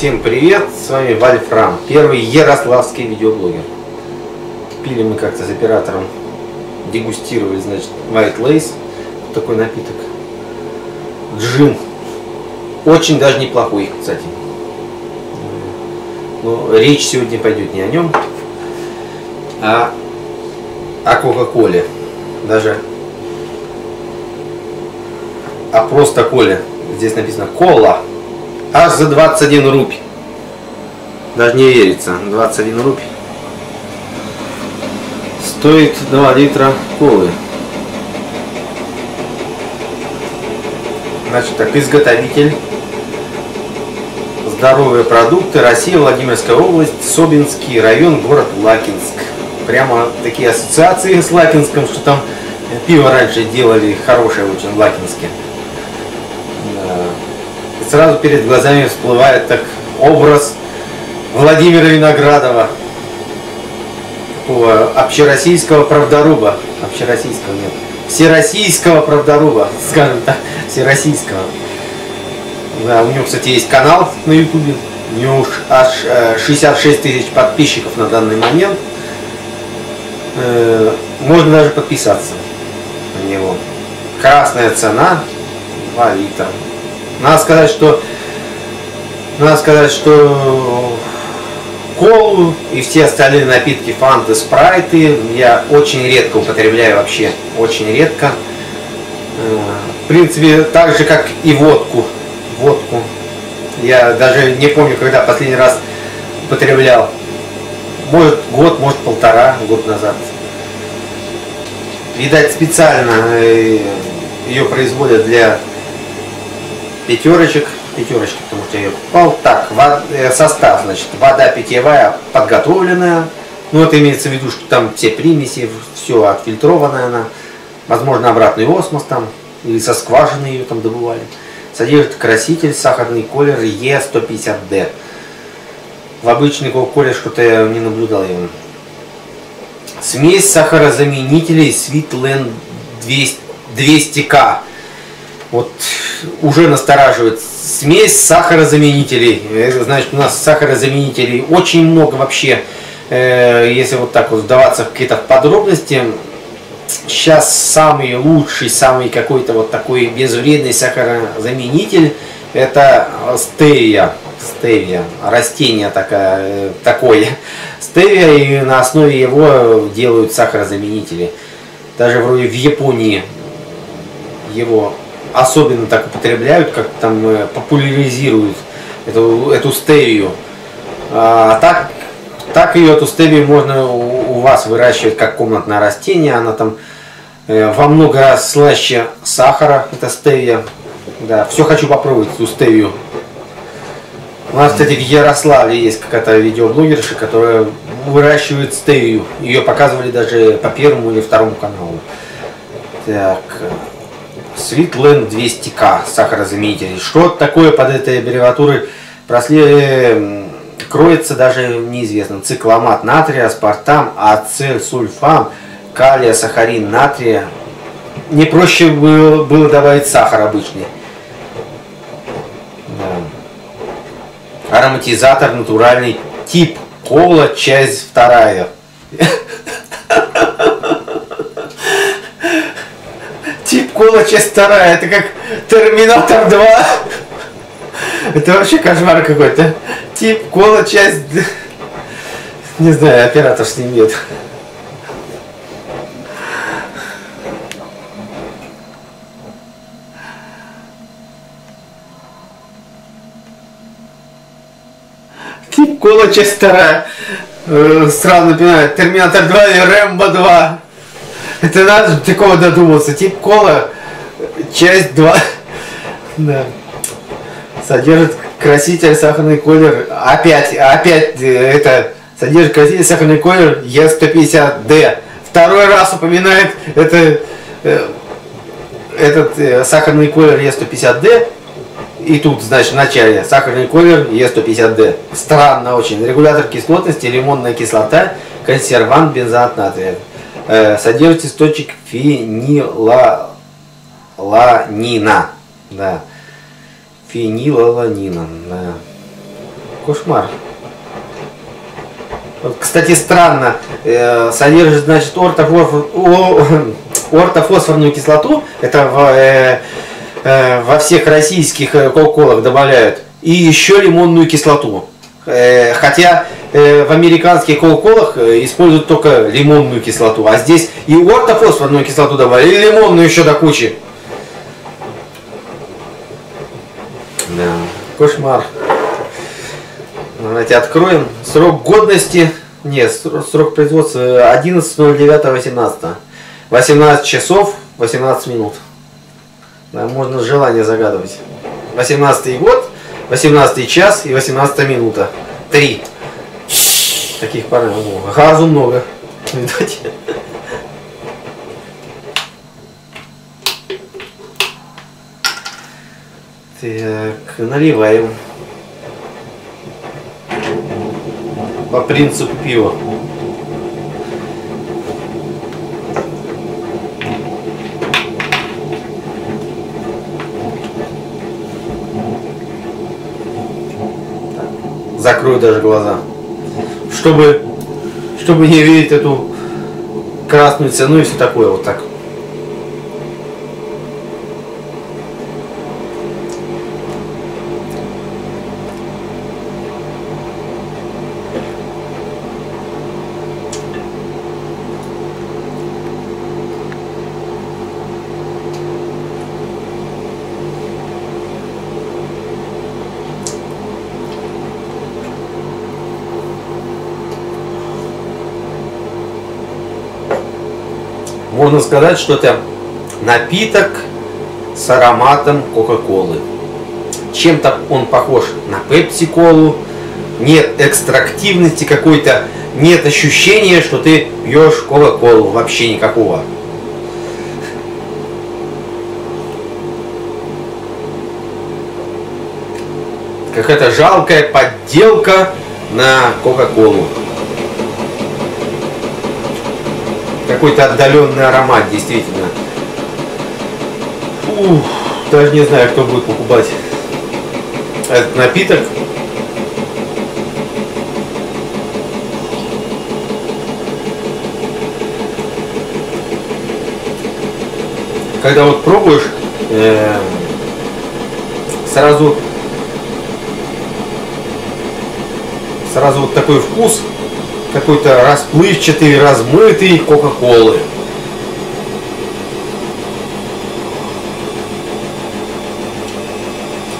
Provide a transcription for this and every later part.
Всем привет, с вами Вольфрам, первый ярославский видеоблогер. Пили мы как-то с оператором, дегустировали, значит, White Lace, такой напиток. Джин. Очень даже неплохой, кстати. Но речь сегодня пойдет не о нем, а о Кока-Коле. Даже а просто Коле. Здесь написано кола. Аж за 21 рупий. Даже не верится. 21 рупий. Стоит 2 литра колы. Значит, так, изготовитель. Здоровые продукты. Россия, Владимирская область, Собинский район, город Лакинск. Прямо такие ассоциации с Лакинском, что там пиво раньше делали хорошее очень в Лакинске сразу перед глазами всплывает так образ Владимира Виноградова, такого общероссийского правдоруба, общероссийского нет, всероссийского правдоруба, скажем так, всероссийского. Да, у него, кстати, есть канал на ютубе, у него уж аж 66 э, тысяч подписчиков на данный момент. Э, можно даже подписаться на него. Красная цена 2 литра. Надо сказать, что надо сказать, что колу и все остальные напитки, фанты, спрайты я очень редко употребляю вообще, очень редко. Э, в принципе, так же, как и водку. Водку. Я даже не помню, когда последний раз употреблял. Может год, может полтора, год назад. Видать, специально э, ее производят для пятерочек, пятерочки, потому что я покупал. Так, э, состав, значит, вода питьевая подготовленная. Ну, это имеется в виду, что там все примеси, все отфильтрованное она. Возможно, обратный осмос там, или со скважины ее там добывали. Содержит краситель, сахарный колер Е150D. В обычный колер что-то я не наблюдал его. Смесь сахарозаменителей Sweetland 200K вот уже настораживает смесь сахарозаменителей. Это значит, у нас сахарозаменителей очень много вообще. Э, если вот так вот вдаваться в какие-то подробности, сейчас самый лучший, самый какой-то вот такой безвредный сахарозаменитель это стевия. Стевия, растение такое, такое. Стевия, и на основе его делают сахарозаменители. Даже вроде в Японии его особенно так употребляют, как там э, популяризируют эту, эту стевию. А так, так ее, эту стевию можно у, у вас выращивать как комнатное растение. Она там э, во много раз слаще сахара, это стевия. Да, все хочу попробовать эту стевию. У нас, кстати, в Ярославле есть какая-то видеоблогерша, которая выращивает стевию. Ее показывали даже по первому или второму каналу. Так, Sweetland 200К сахарозаменитель. Что такое под этой аббревиатурой просле... кроется даже неизвестно. Цикламат натрия, аспартам, ацельсульфам, калия, сахарин натрия. Не проще было, было добавить сахар обычный. Ароматизатор натуральный тип кола, часть вторая. Кола часть вторая, это как Терминатор 2. Это вообще кошмар какой-то. Тип Кола часть... Не знаю, оператор снимет. Тип Кола часть вторая. Э, сразу напоминаю, Терминатор 2 и Рэмбо 2. Это надо такого додуматься. Тип кола, часть 2. Да. Содержит краситель, сахарный колер. Опять, опять э, это содержит краситель, сахарный колер Е150D. Второй раз упоминает это, э, этот э, сахарный колер Е150D. И тут, значит, в начале сахарный колер Е150D. Странно очень. Регулятор кислотности, лимонная кислота, консервант, бензоат натрия. Э, содержит источник фенилаланина. Да. Фенилаланина. Да. кошмар. Вот, кстати, странно, э, содержит, значит, ортофосфор, ортофосфорную кислоту, это в, э, э, во всех российских э, кока-колах добавляют, и еще лимонную кислоту. Э, хотя в американских кока-колах э, используют только лимонную кислоту, а здесь и ортофосфорную кислоту добавили, и лимонную еще до кучи. Да, кошмар. Давайте откроем. Срок годности, нет, срок производства 11.09.18. 18 часов 18 минут. Да, можно желание загадывать. 18 год, 18 час и 18 минута. Три. Таких пар много. Газу много. Видать. Так, наливаем. По принципу пива. Закрою даже глаза. Чтобы, чтобы не видеть эту красную цену и все такое вот так. Можно сказать, что это напиток с ароматом Кока-Колы. Чем-то он похож на Пепси-Колу. Нет экстрактивности какой-то, нет ощущения, что ты пьешь Кока-Колу. Вообще никакого. Какая-то жалкая подделка на Кока-Колу. Какой-то отдаленный аромат, действительно. Ух, даже не знаю, кто будет покупать этот напиток. Когда вот пробуешь, э, сразу сразу вот такой вкус какой-то расплывчатый, размытый Кока-Колы.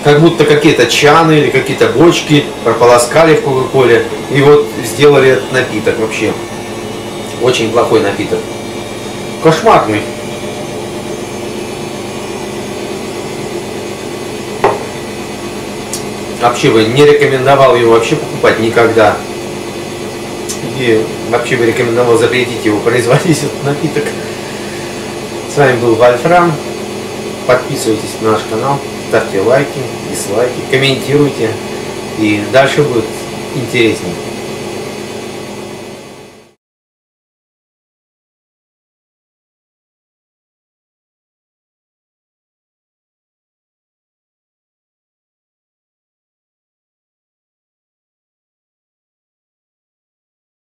Как будто какие-то чаны или какие-то бочки прополоскали в Кока-Коле и вот сделали этот напиток вообще. Очень плохой напиток. Кошмарный. Вообще бы не рекомендовал его вообще покупать никогда и вообще бы рекомендовал запретить его производить этот напиток. С вами был Вольфрам. Подписывайтесь на наш канал, ставьте лайки, дизлайки, комментируйте. И дальше будет интереснее.